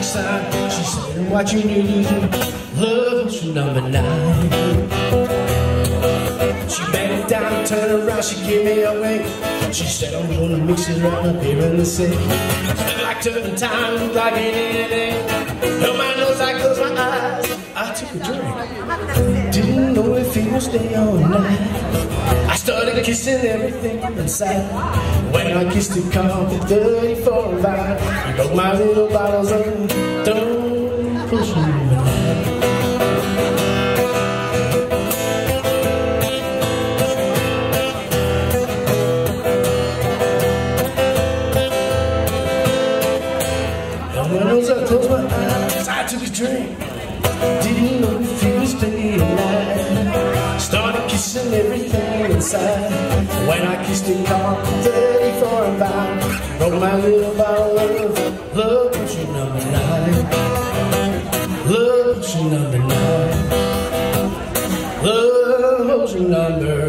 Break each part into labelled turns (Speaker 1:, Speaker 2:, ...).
Speaker 1: magic sign. She said, what you need is love potion number nine. She bent down, turned around, she gave me a wink. She said, I'm gonna mix it right up here in the sink. Like turpentine, like anything. Held my nose, I closed my eyes. I took a drink. Didn't know if he would stay all night. I started kissing everything inside. When I kissed it, called it 34 Vine. I broke my little bottles of don't push me. When I closed my eyes, I took a drink. Didn't know inside. When I kissed called 34 and 5. Broke my little bottle of love potion number 9. Love potion number 9. Love potion number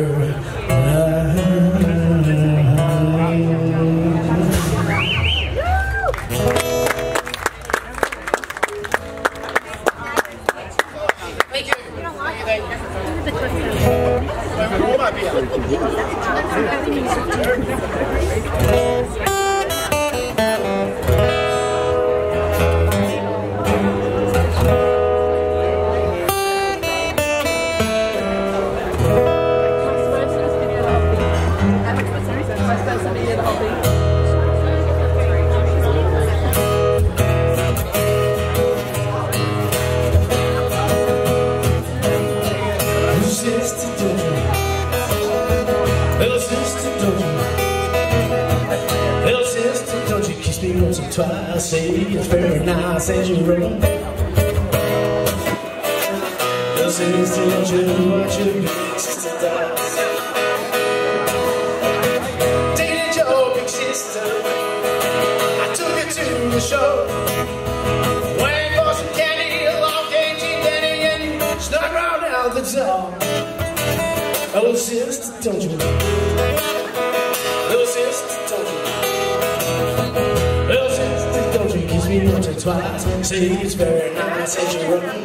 Speaker 1: sister, don't? Little sister, don't you kiss me once or twice? Say it's very nice as you run. Little sister, don't you what your big sister does? Dated your big sister. I took her to the show. Snuck round out the door. Oh, sister, don't you? Twice? It's very nice as you run.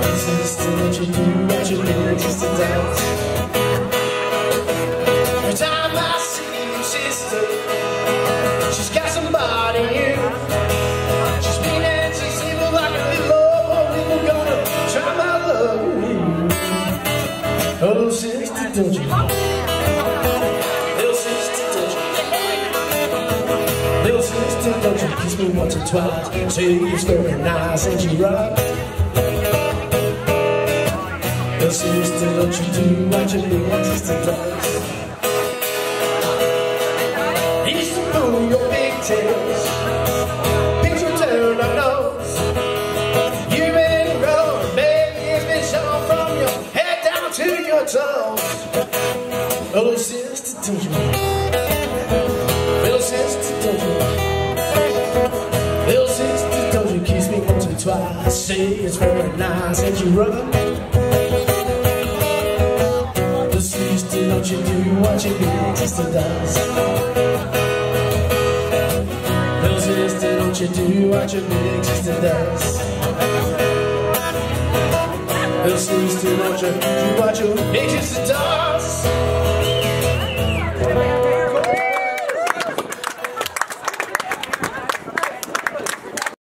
Speaker 1: Little sister, what your big sister does? Every time I see your sister, she's got somebody new. She's mean and she's evil like a little old woman. We're gonna try my. Oh, sister, don't you? You? Sister, don't you kiss me once or twice? Say it's very nice and you rock. Little sister, don't you do what your big sister does? Used to your pigtails, pinch turn our nose. You've been baby, it's been shown from your head down to your toes. Oh, sister, don't you? Twice? Say it's very nice as you run. Little sister, don't you do what big sister does? Little sister, don't you do what your big sister does? Little sister, don't you do what your big sister does?